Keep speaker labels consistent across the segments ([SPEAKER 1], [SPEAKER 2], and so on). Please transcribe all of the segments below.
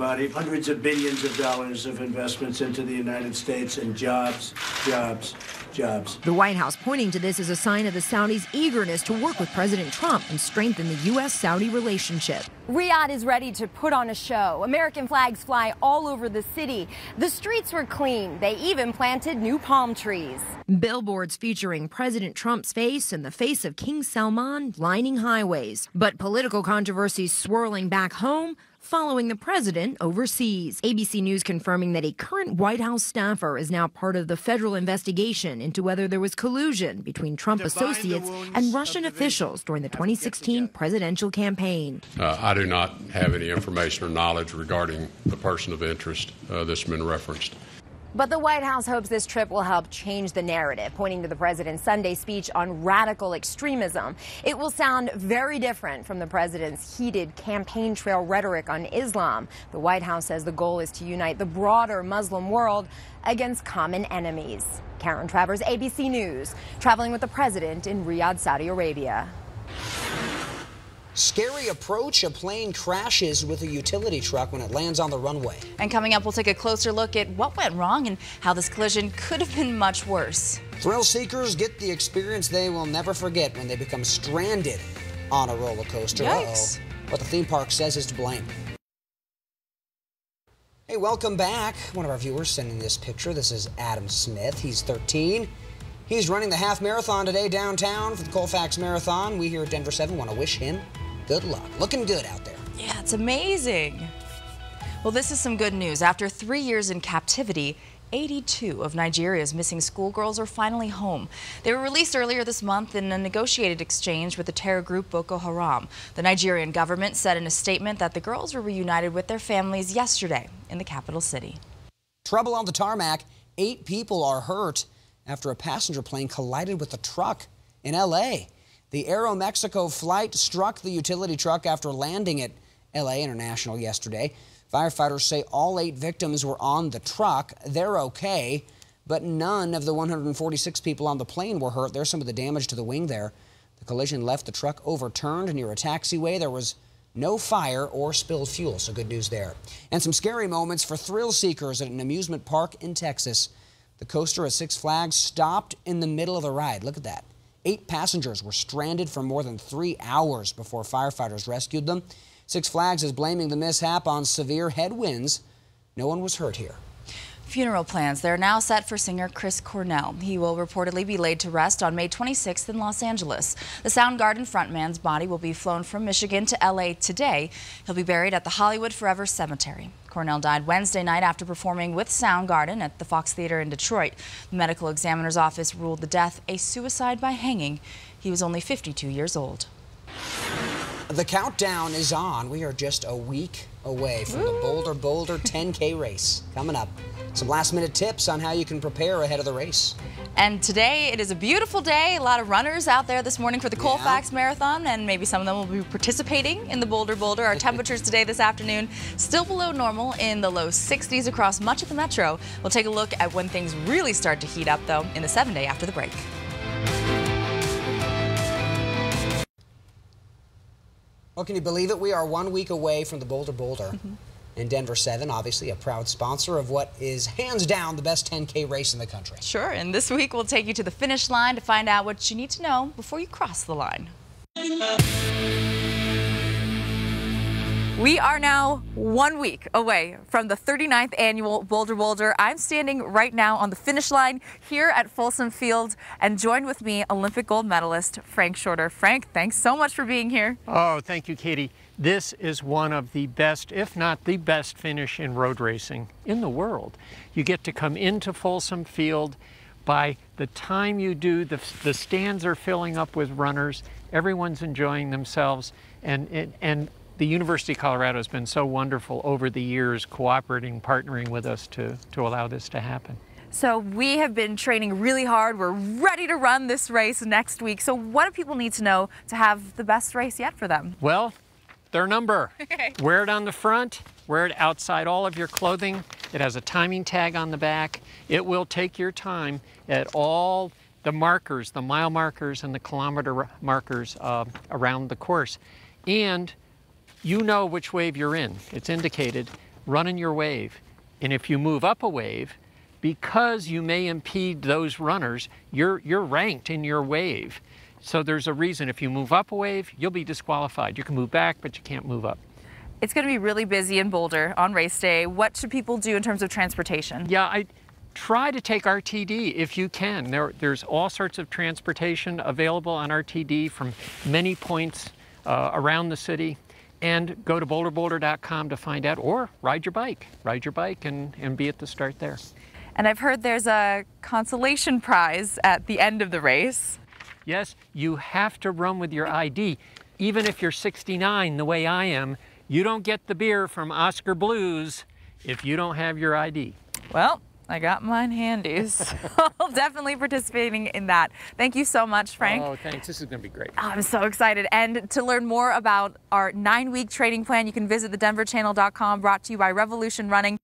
[SPEAKER 1] everybody. Hundreds of billions of dollars of investments into the United States and jobs, jobs, jobs.
[SPEAKER 2] The White House pointing to this as a sign of the Saudis' eagerness to work with President Trump and strengthen the U.S. Saudi relationship.
[SPEAKER 3] Riyadh is ready to put on a show. American flags fly all over the city. The streets were clean. They even planted new palm trees.
[SPEAKER 2] Billboards featuring President Trump's face and the face of King Salman lining highways. But political controversies swirling back home following the president overseas. ABC News confirming that a current White House staffer is now part of the federal investigation into whether there was collusion between Trump associates and Russian officials during the 2016 presidential campaign.
[SPEAKER 4] Uh, I do not have any information or knowledge regarding the person of interest uh, that's been referenced.
[SPEAKER 3] But the White House hopes this trip will help change the narrative, pointing to the president's Sunday speech on radical extremism. It will sound very different from the president's heated campaign trail rhetoric on Islam. The White House says the goal is to unite the broader Muslim world against common enemies. Karen Travers, ABC News, traveling with the president in Riyadh, Saudi Arabia.
[SPEAKER 5] Scary approach. A plane crashes with a utility truck when it lands on the runway.
[SPEAKER 6] And coming up, we'll take a closer look at what went wrong and how this collision could have been much worse.
[SPEAKER 5] Thrill seekers get the experience they will never forget when they become stranded on a roller coaster.
[SPEAKER 6] Yikes.
[SPEAKER 5] Uh-oh. What the theme park says is to blame. Hey, welcome back. One of our viewers sending this picture. This is Adam Smith. He's 13. He's running the half marathon today downtown for the Colfax Marathon. We here at Denver 7 want to wish him good luck. Looking good out there.
[SPEAKER 6] Yeah, it's amazing. Well, this is some good news. After three years in captivity, 82 of Nigeria's missing schoolgirls are finally home. They were released earlier this month in a negotiated exchange with the terror group Boko Haram. The Nigerian government said in a statement that the girls were reunited with their families yesterday in the capital city.
[SPEAKER 5] Trouble on the tarmac. Eight people are hurt after a passenger plane collided with a truck in L.A. The Aeromexico flight struck the utility truck after landing at L.A. International yesterday. Firefighters say all eight victims were on the truck. They're okay, but none of the 146 people on the plane were hurt. There's some of the damage to the wing there. The collision left the truck overturned near a taxiway. There was no fire or spilled fuel, so good news there. And some scary moments for thrill seekers at an amusement park in Texas. The coaster at Six Flags stopped in the middle of the ride. Look at that. Eight passengers were stranded for more than three hours before firefighters rescued them. Six Flags is blaming the mishap on severe headwinds. No one was hurt here.
[SPEAKER 6] Funeral plans. They're now set for singer Chris Cornell. He will reportedly be laid to rest on May 26th in Los Angeles. The Soundgarden frontman's body will be flown from Michigan to L.A. today. He'll be buried at the Hollywood Forever Cemetery. Cornell died Wednesday night after performing with Soundgarden at the Fox Theater in Detroit. The medical examiner's office ruled the death a suicide by hanging. He was only 52 years old.
[SPEAKER 5] The countdown is on. We are just a week away from the Boulder Boulder 10K race coming up. Some last minute tips on how you can prepare ahead of the race.
[SPEAKER 6] And today it is a beautiful day. A lot of runners out there this morning for the
[SPEAKER 5] Yeah.
[SPEAKER 6] Colfax Marathon, and maybe some of them will be participating in the Boulder Boulder. Our temperatures today, this afternoon, still below normal in the low 60s across much of the metro. We'll take a look at when things really start to heat up, though, in the seven day after the break.
[SPEAKER 5] Well, can you believe it? We are one week away from the Boulder Boulder. And Denver 7, obviously a proud sponsor of what is hands down the best 10K race in the country.
[SPEAKER 6] Sure, and this week we'll take you to the finish line to find out what you need to know before you cross the line. We are now one week away from the 39th annual Boulder Boulder. I'm standing right now on the finish line here at Folsom Field and joined with me Olympic gold medalist Frank Shorter. Frank, thanks so much for being here.
[SPEAKER 7] Oh, thank you, Katie. This is one of the best, if not the best finish in road racing in the world. You get to come into Folsom Field. By the time you do, the, the stands are filling up with runners. Everyone's enjoying themselves. And, and, and the University of Colorado has been so wonderful over the years cooperating, partnering with us to, to allow this to happen.
[SPEAKER 6] So we have been training really hard. We're ready to run this race next week. So what do people need to know to have the best race yet for them?
[SPEAKER 7] Well, their number. Wear it on the front, wear it outside all of your clothing. It has a timing tag on the back. It will take your time at all the markers, the mile markers and the kilometer markers uh, around the course. And you know which wave you're in. It's indicated. running your wave. And if you move up a wave, because you may impede those runners, you're, you're ranked in your wave. So there's a reason if you move up a wave, you'll be disqualified. You can move back, but you can't move up.
[SPEAKER 8] It's going to be really busy in Boulder on race day. What should people do in terms of transportation?
[SPEAKER 7] Yeah, I try to take RTD if you can. There, there's all sorts of transportation available on RTD from many points uh, around the city. And go to boulderboulder.com to find out, or ride your bike. Ride your bike and, and be at the start there.
[SPEAKER 8] And I've heard there's a consolation prize at the end of the race.
[SPEAKER 7] Yes, you have to run with your ID. Even if you're 69, the way I am, you don't get the beer from Oskar Blues if you don't have your ID.
[SPEAKER 8] Well, I got mine handy, so I'll definitely participating in that. Thank you so much, Frank.
[SPEAKER 7] Oh, thanks. This is going to be great.
[SPEAKER 8] I'm so excited. And to learn more about our nine-week trading plan, you can visit thedenverchannel.com, brought to you by Revolution Running.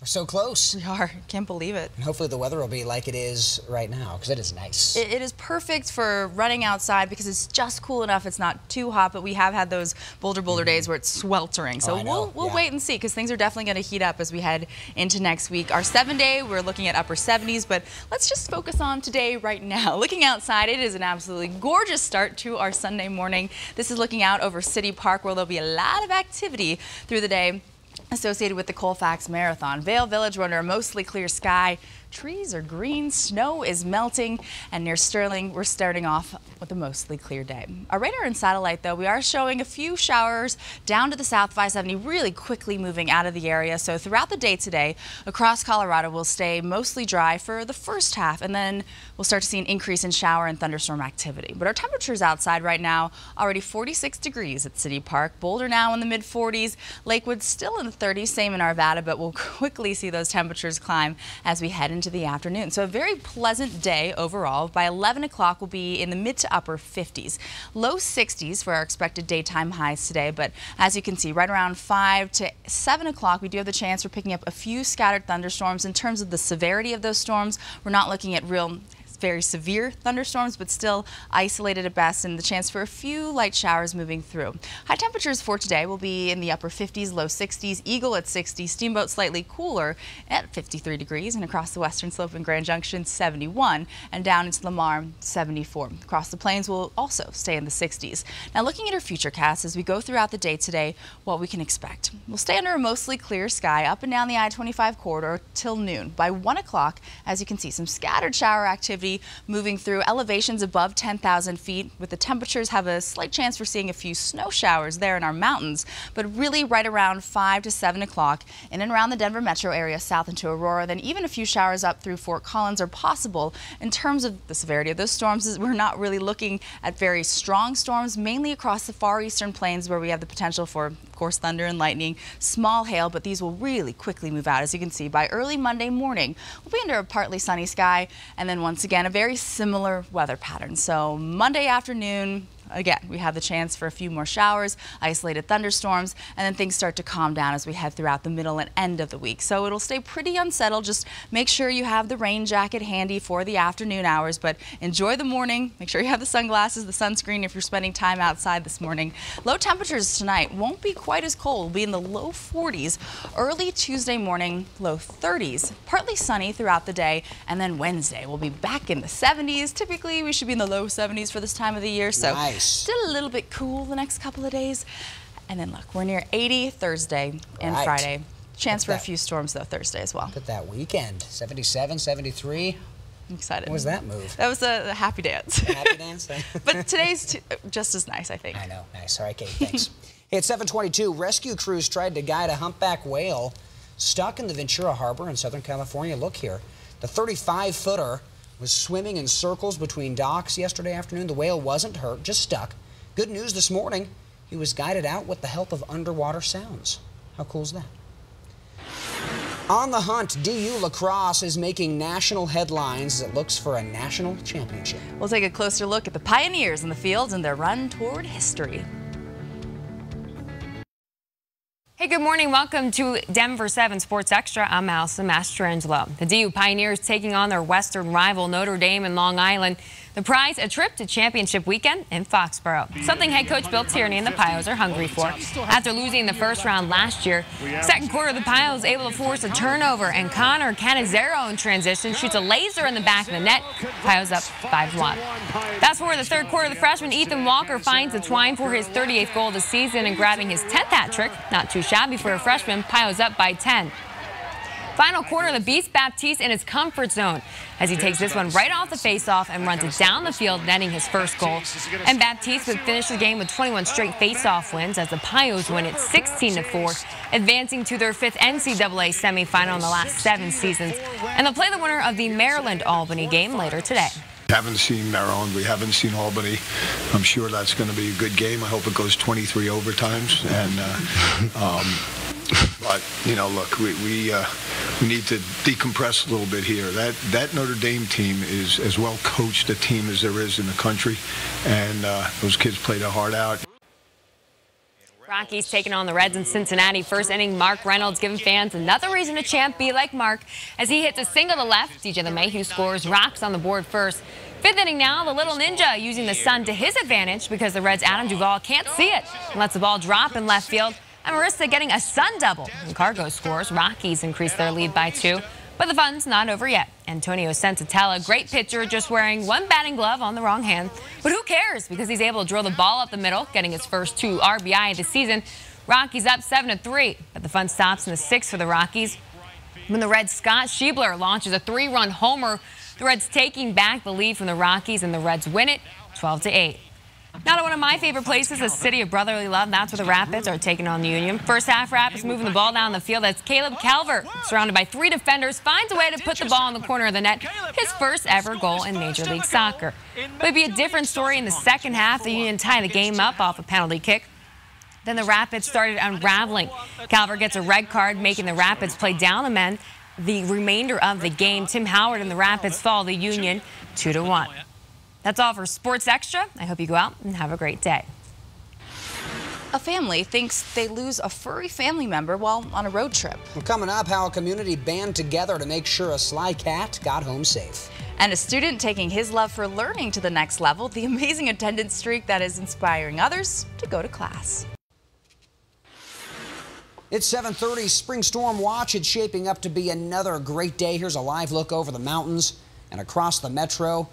[SPEAKER 5] We're so close.
[SPEAKER 6] We are. Can't believe it.
[SPEAKER 5] And hopefully the weather will be like it is right now because it is nice.
[SPEAKER 6] It, it is perfect for running outside because it's just cool enough. It's not too hot, but we have had those Boulder Boulder mm-hmm. days where it's sweltering.
[SPEAKER 5] Oh, so Oh,
[SPEAKER 6] we'll, we'll
[SPEAKER 5] Yeah.
[SPEAKER 6] wait and see because things are definitely going to heat up as we head into next week. Our seven day, we're looking at upper 70s, but let's just focus on today right now. Looking outside, it is an absolutely gorgeous start to our Sunday morning. This is looking out over City Park where there'll be a lot of activity through the day associated with the Colfax Marathon. Vail Village, we're under a mostly clear sky. Trees are green, snow is melting, and near Sterling, we're starting off with a mostly clear day. Our radar and satellite, though, we are showing a few showers down to the south 570, really quickly moving out of the area. So throughout the day today, across Colorado, we'll stay mostly dry for the first half, and then we'll start to see an increase in shower and thunderstorm activity. But our temperatures outside right now, already 46 degrees at City Park. Boulder now in the mid 40s. Lakewood still in the 30s, same in Arvada, but we'll quickly see those temperatures climb as we head into the afternoon. So a very pleasant day overall. By 11 o'clock, we'll be in the mid to upper 50s. Low 60s for our expected daytime highs today, but as you can see, right around 5 to 7 o'clock, we do have the chance for picking up a few scattered thunderstorms. In terms of the severity of those storms, we're not looking at real very severe thunderstorms, but still isolated at best, and the chance for a few light showers moving through. High temperatures for today will be in the upper 50s, low 60s, Eagle at 60, Steamboat slightly cooler at 53 degrees, and across the western slope in Grand Junction, 71, and down into Lamar, 74. Across the plains will also stay in the 60s. Now, looking at our future casts as we go throughout the day today, what we can expect. We'll stay under a mostly clear sky up and down the I-25 corridor till noon. By 1 o'clock, as you can see, some scattered shower activity moving through elevations above 10,000 feet, with the temperatures have a slight chance for seeing a few snow showers there in our mountains, but really right around 5 to 7 o'clock in and around the Denver metro area south into Aurora, then even a few showers up through Fort Collins are possible. In terms of the severity of those storms, we're not really looking at very strong storms, mainly across the far eastern plains where we have the potential for, of course, thunder and lightning, small hail, but these will really quickly move out. As you can see, by early Monday morning, we'll be under a partly sunny sky, and then once again, a very similar weather pattern. So Monday afternoon, Again, we have the chance for a few more showers, isolated thunderstorms, and then things start to calm down as we head throughout the middle and end of the week. So it'll stay pretty unsettled. Just make sure you have the rain jacket handy for the afternoon hours, but enjoy the morning. Make sure you have the sunglasses, the sunscreen if you're spending time outside this morning. Low temperatures tonight won't be quite as cold. We'll be in the low 40s. Early Tuesday morning, low 30s. Partly sunny throughout the day, and then Wednesday we'll be back in the 70s. Typically, we should be in the low 70s for this time of the year. So
[SPEAKER 5] Nice.
[SPEAKER 6] Still a little bit cool the next couple of days. And then look, we're near 80 Thursday and
[SPEAKER 5] Right.
[SPEAKER 6] Friday. Chance for a few storms though Thursday as well.
[SPEAKER 5] Look at that weekend. 77, 73.
[SPEAKER 6] I'm excited.
[SPEAKER 5] What was that move?
[SPEAKER 6] That was a, a happy dance.
[SPEAKER 5] Happy dance?
[SPEAKER 6] but today's t- just as nice, I think.
[SPEAKER 5] I know. Nice. All right, Kate. Thanks. hey, at 722, rescue crews tried to guide a humpback whale stuck in the Ventura Harbor in Southern California. Look here. The 35 footer was swimming in circles between docks yesterday afternoon. The whale wasn't hurt, just stuck. Good news this morning. He was guided out with the help of underwater sounds. How cool is that? On the hunt, DU lacrosse is making national headlines as it looks for a national championship.
[SPEAKER 6] We'll take a closer look at the Pioneers in the field and their run toward history.
[SPEAKER 9] Hey, good morning. Welcome to Denver 7 Sports Extra. I'm Allison Mastrangelo. The DU Pioneers taking on their Western rival Notre Dame in Long Island. The prize, a trip to championship weekend in Foxborough. Something head coach Bill Tierney and the Pios are hungry for. After losing the first round last year, second quarter, the Pios able to force a turnover, and Connor Cannizzaro in transition shoots a laser in the back of the net. Pios up 5-1. Fast forward the third quarter, the freshman Ethan Walker finds the twine for his 38th goal of the season and grabbing his 10th hat trick. Not too shabby for a freshman. Pios up by 10. Final quarter, the Beast Baptiste in his comfort zone as he takes this one right off the faceoff and runs it down the field, netting his first goal. And Baptiste would finish the game with 21 straight faceoff wins as the Pios win it 16 to 4, advancing to their fifth NCAA semifinal in the last seven seasons. And they'll play the winner of the Maryland Albany game later today.
[SPEAKER 10] Haven't seen Maryland. We haven't seen Albany. I'm sure that's going to be a good game. I hope it goes 23 overtimes. And uh, um, but you know, look, we we, uh, we need to decompress a little bit here. That that Notre Dame team is as well coached a team as there is in the country, and uh, those kids played their hard out.
[SPEAKER 9] Rockies taking on the Reds in Cincinnati. First inning, Mark Reynolds giving fans another reason to chant Be Like Mark as he hits a single to left. DJ LeMahieu scores, rocks on the board first. Fifth inning now, the little ninja using the sun to his advantage because the Reds' Adam Duvall can't see it and lets the ball drop in left field. And Marissa getting a sun double. Cargo scores. Rockies increase their lead by two. But the fun's not over yet. Antonio Senzatela, great pitcher, just wearing one batting glove on the wrong hand. But who cares because he's able to drill the ball up the middle, getting his first two RBI of the season. Rockies up 7 to 3. But the fun stops in the sixth for the Rockies. When the Reds' Scott Schebler launches a three run homer, the Reds taking back the lead from the Rockies, and the Reds win it 12 to 8. Now to one of my favorite places, the city of brotherly love. That's where the Rapids are taking on the Union. First half, Rapids moving the ball down the field. That's Caleb Calvert, surrounded by three defenders, finds a way to put the ball in the corner of the net. His first ever goal in Major League Soccer. But it'd be a different story in the second half. The Union tie the game up off a penalty kick. Then the Rapids started unraveling. Calvert gets a red card, making the Rapids play down the men. The remainder of the game, Tim Howard and the Rapids fall the Union 2 to 1. That's all for Sports Extra. I hope you go out and have a great day.
[SPEAKER 6] A family thinks they lose a furry family member while on a road trip.
[SPEAKER 5] Well, coming up, how a community band together to make sure a sly cat got home safe.
[SPEAKER 6] And a student taking his love for learning to the next level, the amazing attendance streak that is inspiring others to go to class.
[SPEAKER 5] It's 7:30. Spring storm watch. It's shaping up to be another great day. Here's a live look over the mountains and across the metro.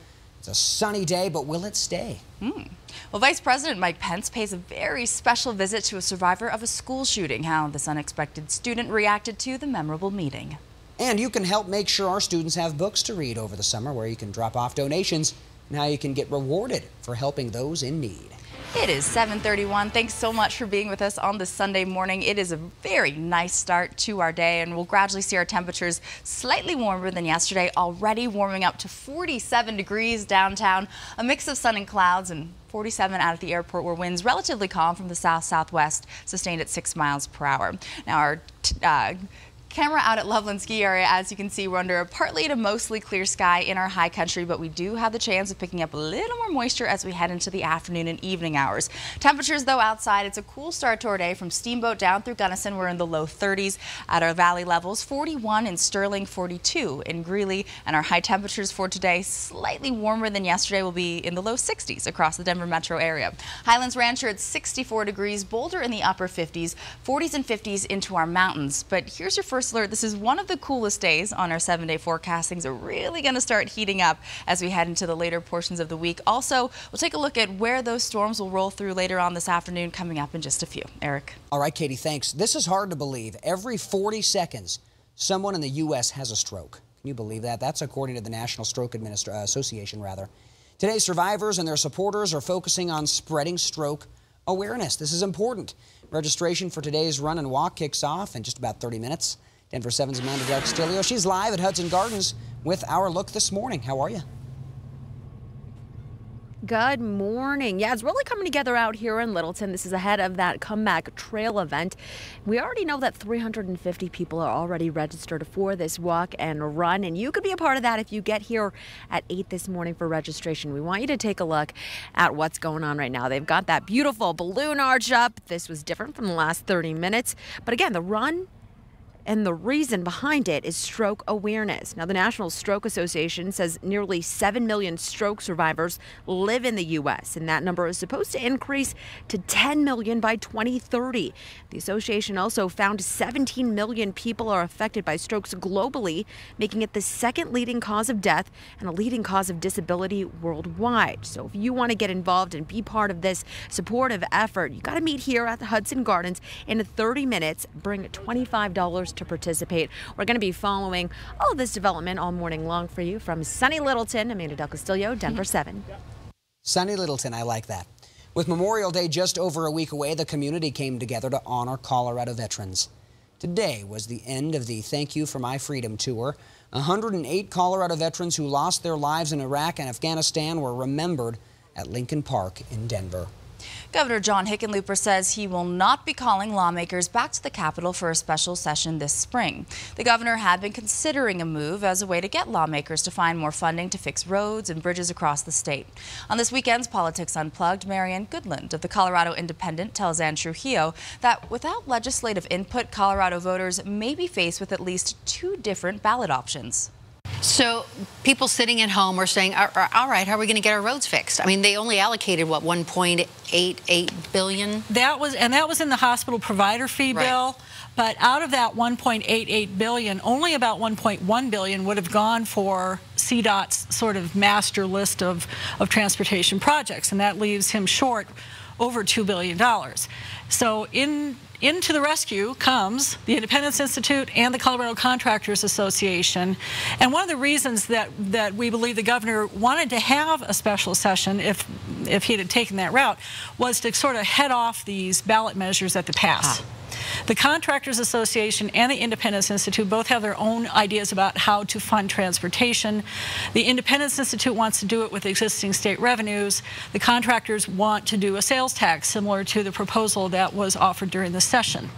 [SPEAKER 5] It's a sunny day, but will it stay?
[SPEAKER 6] Mm. Well, Vice President Mike Pence pays a very special visit to a survivor of a school shooting. How this unexpected student reacted to the memorable meeting.
[SPEAKER 5] And you can help make sure our students have books to read over the summer where you can drop off donations and how you can get rewarded for helping those in need.
[SPEAKER 6] It is 7:31. Thanks so much for being with us on this Sunday morning. It is a very nice start to our day and we'll gradually see our temperatures slightly warmer than yesterday, already warming up to 47 degrees downtown. A mix of sun and clouds and 47 out at the airport where winds relatively calm from the south southwest sustained at 6 miles per hour. Now our uh, Camera out at Loveland Ski Area. As you can see, we're under a partly to mostly clear sky in our high country, but we do have the chance of picking up a little more moisture as we head into the afternoon and evening hours. Temperatures, though, outside, it's a cool start to our day from Steamboat down through Gunnison. We're in the low 30s at our valley levels, 41 in Sterling, 42 in Greeley, and our high temperatures for today, slightly warmer than yesterday, will be in the low 60s across the Denver metro area. Highlands Rancher at 64 degrees, Boulder in the upper 50s, 40s and 50s into our mountains. But here's your first alert. This is one of the coolest days on our seven day forecast. Things are really going to start heating up as we head into the later portions of the week. Also, we'll take a look at where those storms will roll through later on this afternoon, coming up in just a few. Eric.
[SPEAKER 5] All right, Katie, thanks. This is hard to believe. Every 40 seconds, someone in the U.S. has a stroke. Can you believe that? That's according to the National Stroke Administra uh, Association, rather. Today, survivors and their supporters are focusing on spreading stroke awareness. This is important. Registration for today's run and walk kicks off in just about 30 minutes. Denver 7's Amanda Del Castillo. She's live at Hudson Gardens with our look this morning. How are you?
[SPEAKER 11] Good morning. Yeah, it's really coming together out here in Littleton. This is ahead of that comeback trail event. We already know that 350 people are already registered for this walk and run, and you could be a part of that if you get here at 8 this morning for registration. We want you to take a look at what's going on right now. They've got that beautiful balloon arch up. This was different from the last 30 minutes. But again, the run And the reason behind it is stroke awareness. Now, the National Stroke Association says nearly 7 million stroke survivors live in the U.S., and that number is supposed to increase to 10 million by 2030. The association also found 17 million people are affected by strokes globally, making it the second leading cause of death and a leading cause of disability worldwide. So if you want to get involved and be part of this supportive effort, you got to meet here at the Hudson Gardens in 30 minutes. Bring $25 to participate. We're going to be following all this development all morning long for you from sunny Littleton. Amanda Del Castillo, Denver 7.
[SPEAKER 5] Sunny Littleton, I like that. With Memorial Day just over a week away, the community came together to honor Colorado veterans. Today was the end of the Thank You for My Freedom tour. 108 Colorado veterans who lost their lives in Iraq and Afghanistan were remembered at Lincoln Park in Denver.
[SPEAKER 6] Governor John Hickenlooper says he will not be calling lawmakers back to the Capitol for a special session this spring. The governor had been considering a move as a way to get lawmakers to find more funding to fix roads and bridges across the state. On this weekend's Politics Unplugged, Marianne Goodland of the Colorado Independent tells Anne Trujillo that without legislative input, Colorado voters may be faced with at least two different ballot options.
[SPEAKER 12] So people sitting at home are saying, all right, how are we going to get our roads fixed? I mean, they only allocated, what, 1.88 billion?
[SPEAKER 13] That was, and that was in the hospital provider fee
[SPEAKER 12] right.
[SPEAKER 13] bill. But out of that 1.88 billion, only about 1.1 billion would have gone for CDOT's sort of master list of, of transportation projects. And that leaves him short over $2 billion. So in into the rescue comes the Independence Institute and the Colorado Contractors Association. And one of the reasons that, that we believe the governor wanted to have a special session, if, if he had taken that route, was to sort of head off these ballot measures at the pass. Ah. The Contractors Association and the Independence Institute both have their own ideas about how to fund transportation. The Independence Institute wants to do it with existing state revenues. The contractors want to do a sales tax similar to the proposal that was offered during the session.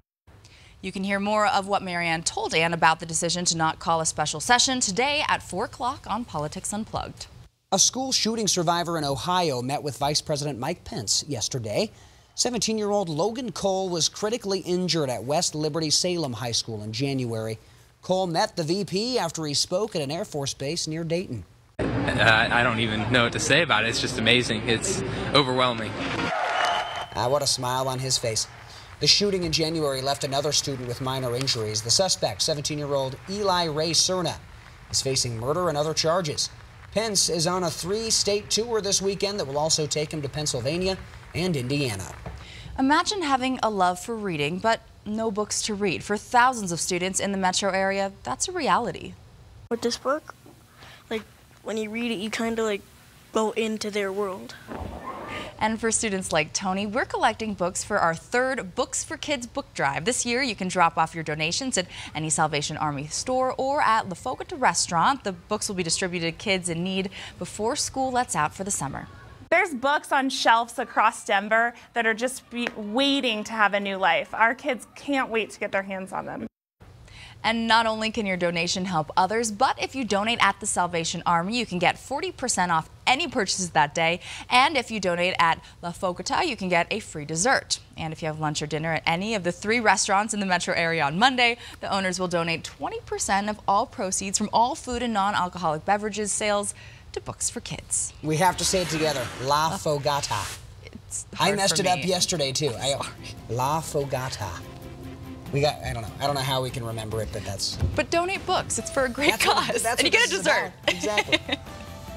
[SPEAKER 6] You can hear more of what Marianne told Anne about the decision to not call a special session today at 4 o'clock on Politics Unplugged.
[SPEAKER 5] A school shooting survivor in Ohio met with Vice President Mike Pence yesterday. 17 year old Logan Cole was critically injured at West Liberty Salem High School in January. Cole met the VP after he spoke at an Air Force base near Dayton.
[SPEAKER 14] Uh, I don't even know what to say about it. It's just amazing. It's overwhelming.
[SPEAKER 5] Ah, what a smile on his face. The shooting in January left another student with minor injuries. The suspect, 17 year old Ely Ray Serna, is facing murder and other charges. Pence is on a three state tour this weekend that will also take him to Pennsylvania and Indiana.
[SPEAKER 6] Imagine having a love for reading, but no books to read. For thousands of students in the metro area, that's a reality.
[SPEAKER 15] With this book, like when you read it, you kind of like go into their world.
[SPEAKER 6] And for students like Tony, we're collecting books for our third Books for Kids book drive. This year, you can drop off your donations at any Salvation Army store or at La Fogata restaurant. The books will be distributed to kids in need before school lets out for the summer.
[SPEAKER 16] There's books on shelves across Denver that are just waiting to have a new life. Our kids can't wait to get their hands on them.
[SPEAKER 6] And not only can your donation help others, but if you donate at the Salvation Army, you can get 40% off any purchases that day. And if you donate at La Fogata, you can get a free dessert. And if you have lunch or dinner at any of the three restaurants in the metro area on Monday, the owners will donate 20% of all proceeds from all food and non-alcoholic beverages sales to Books for Kids.
[SPEAKER 5] We have to say it together. La oh. Fogata. I messed it up yesterday too. I, La Fogata. We got. I don't know. I don't know how we can remember it, but that's.
[SPEAKER 6] But donate books. It's for a great
[SPEAKER 5] that's
[SPEAKER 6] cause,
[SPEAKER 5] what,
[SPEAKER 6] and you get a dessert.
[SPEAKER 5] Exactly.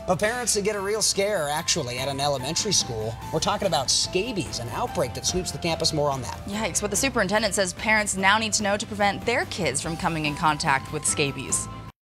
[SPEAKER 5] But parents that get a real scare, actually, at an elementary school. We're talking about scabies, an outbreak that sweeps the campus. More on that.
[SPEAKER 6] Yikes. What the superintendent says parents now need to know to prevent their kids from coming in contact with scabies.